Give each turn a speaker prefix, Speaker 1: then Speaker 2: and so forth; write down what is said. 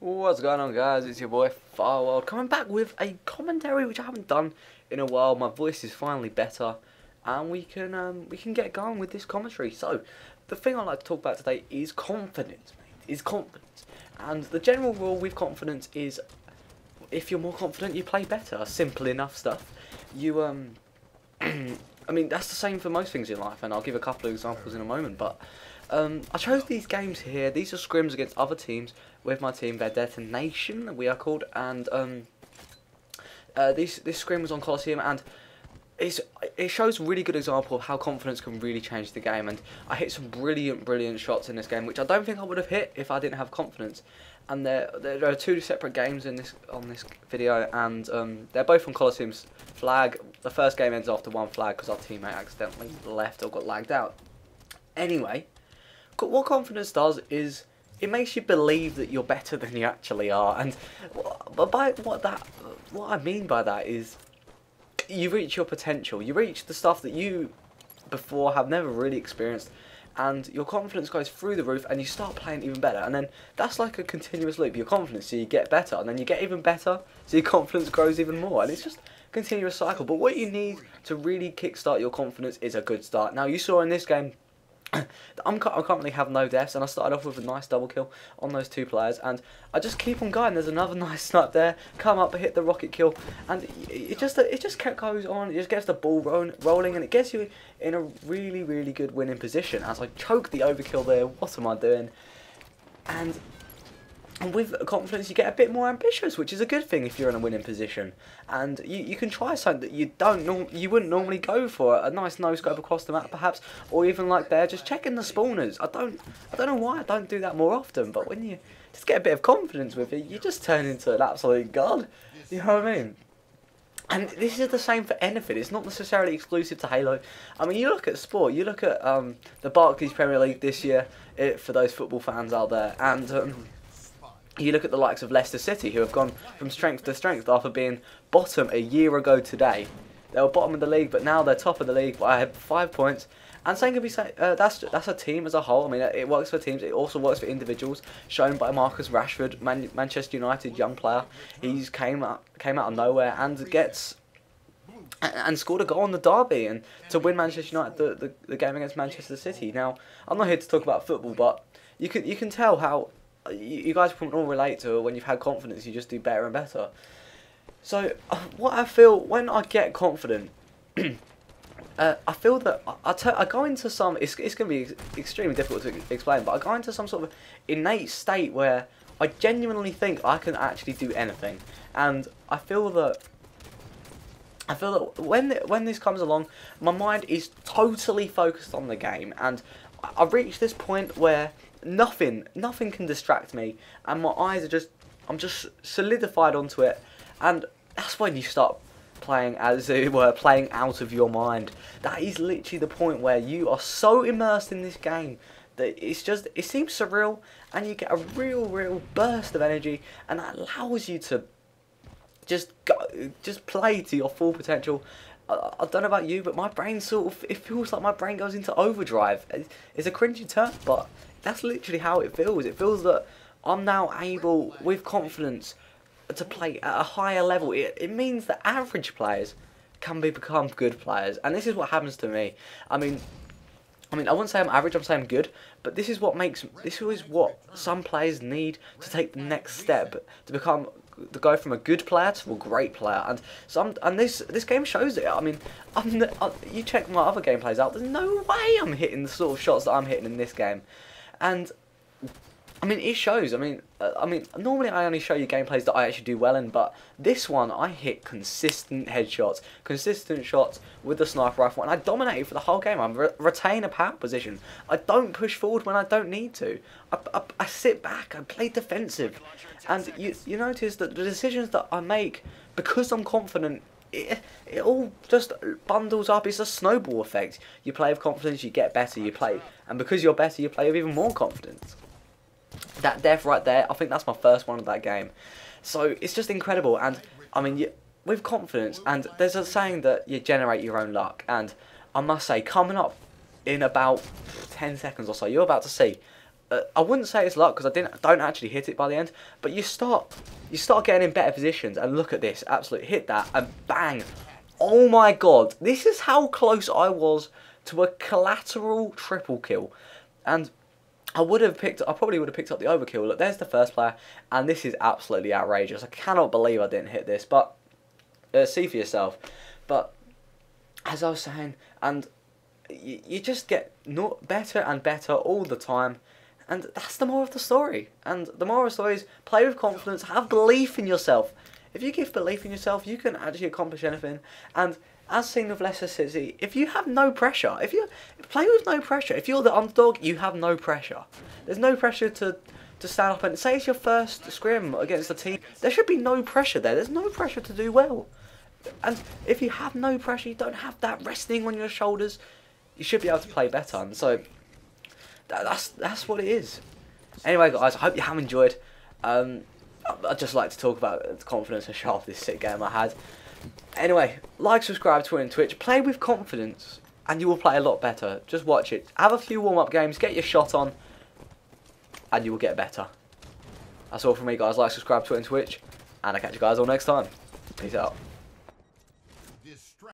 Speaker 1: What's going on guys, it's your boy Firewild coming back with a commentary which I haven't done in a while. My voice is finally better and we can um, we can get going with this commentary. So, the thing I'd like to talk about today is confidence, mate, is confidence. And the general rule with confidence is if you're more confident you play better. Simple enough stuff. You um I mean that's the same for most things in life and I'll give a couple of examples in a moment, but um, I chose these games here. These are scrims against other teams with my team, their Detonation, we are called, and um, uh, this this scrim was on Coliseum, and it's, it shows a really good example of how confidence can really change the game. And I hit some brilliant, brilliant shots in this game, which I don't think I would have hit if I didn't have confidence. And there, there are two separate games in this on this video, and um, they're both on Coliseum's flag. The first game ends after one flag because our teammate accidentally left or got lagged out. Anyway, what confidence does is it makes you believe that you're better than you actually are. And by what that, what I mean by that is, you reach your potential. You reach the stuff that you before have never really experienced, and your confidence goes through the roof, and you start playing even better. And then that's like a continuous loop. Your confidence, so you get better, and then you get even better, so your confidence grows even more, and it's just a continuous cycle. But what you need to really kickstart your confidence is a good start. Now you saw in this game I'm, I currently have no deaths, and I started off with a nice double kill on those two players, and I just keep on going. There's another nice snipe there. Come up, hit the rocket kill, and it just it just goes on. It just gets the ball rolling, and it gets you in a really really good winning position. As I choke the overkill there, what am I doing? And and with confidence, you get a bit more ambitious, which is a good thing if you're in a winning position. And you, you can try something that you don't norm you wouldn't normally go for a nice nose scope across the map, perhaps, or even like there, just checking the spawners. I don't I don't know why I don't do that more often, but when you just get a bit of confidence with it, you just turn into an absolute god. You know what I mean? And this is the same for anything. It's not necessarily exclusive to Halo. I mean, you look at sport. You look at um, the Barclays Premier League this year. It, for those football fans out there, and um, you look at the likes of Leicester City, who have gone from strength to strength after being bottom a year ago today. They were bottom of the league, but now they're top of the league by five points. And same can be said. Uh, that's that's a team as a whole. I mean, it works for teams. It also works for individuals. Shown by Marcus Rashford, Man Manchester United young player. He's came came out of nowhere and gets and scored a goal in the derby and to win Manchester United the, the, the game against Manchester City. Now, I'm not here to talk about football, but you can you can tell how you, guys can all relate to it. when you've had confidence, you just do better and better. So, uh, what I feel when I get confident, uh, I feel that I, go into some. It's it's going to be extremely difficult to explain, but I go into some sort of innate state where I genuinely think I can actually do anything, and I feel that. I feel that when when this comes along, my mind is totally focused on the game, and I've reached this point where nothing, nothing can distract me, and my eyes are just, I'm just solidified onto it, and that's when you start playing as it were, playing out of your mind. That is literally the point where you are so immersed in this game that it's just, it seems surreal, and you get a real, real burst of energy, and that allows you to just go, just play to your full potential. I, I don't know about you, but my brain sort of, it feels like my brain goes into overdrive. It's a cringy term, but that's literally how it feels. It feels that I'm now able, with confidence, to play at a higher level. It, it means that average players can be become good players, and this is what happens to me. I mean, I mean, I wouldn't say I'm average. I'm saying I'm good, but this is what makes this is what some players need to take the next step to become to go from a good player to a great player, and some and this this game shows it. I mean, I'm the, uh, you check my other gameplays out. There's no way I'm hitting the sort of shots that I'm hitting in this game and I mean, it shows. I mean, uh, I mean, normally I only show you gameplays that I actually do well in, but this one I hit consistent headshots, consistent shots with the sniper rifle, and I dominated for the whole game. I re retain a power position. I don't push forward when I don't need to. I, I, I sit back. I play defensive, and you you notice that the decisions that I make because I'm confident it, it all just bundles up. It's a snowball effect. You play with confidence, you get better, you play. And because you're better, you play with even more confidence. That death right there, I think that's my first one of that game. So it's just incredible. And, I mean, you, with confidence, and there's a saying that you generate your own luck. And I must say, coming up in about 10 seconds or so, you're about to see uh, I wouldn't say it's luck because I didn't don't actually hit it by the end, but you start you start getting in better positions and look at this, absolute hit that and bang. Oh my god, this is how close I was to a collateral triple kill. And I would have picked I probably would have picked up the overkill. Look, there's the first player and this is absolutely outrageous. I cannot believe I didn't hit this, but uh, see for yourself. But as I was saying, and you, you just get not better and better all the time. And that's the moral of the story. And the moral of the story is play with confidence, have belief in yourself. If you give belief in yourself, you can actually accomplish anything. And as seen with Leicester City, if you have no pressure, if you play with no pressure, if you're the underdog, you have no pressure. There's no pressure to to stand up and say it's your first scrim against the team. There should be no pressure there. There's no pressure to do well. And if you have no pressure, you don't have that resting on your shoulders, you should be able to play better. And so that, that's that's what it is. Anyway, guys, I hope you have enjoyed. Um, I'd just like to talk about the confidence and show off this sick game I had. Anyway, like, subscribe, Twitter and Twitch. Play with confidence, and you will play a lot better. Just watch it. Have a few warm-up games, get your shot on, and you will get better. That's all from me, guys. Like, subscribe, Twitter and Twitch, and I'll catch you guys all next time. Peace out.